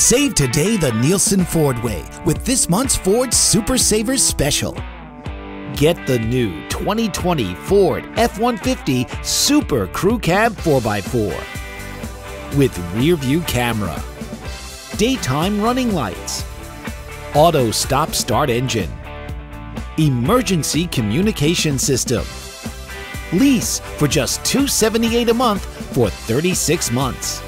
Save today the Nielsen Ford way with this month's Ford Super Savers Special. Get the new 2020 Ford F-150 Super Crew Cab 4x4 with rear view camera, daytime running lights, auto stop start engine, emergency communication system. Lease for just $278 a month for 36 months.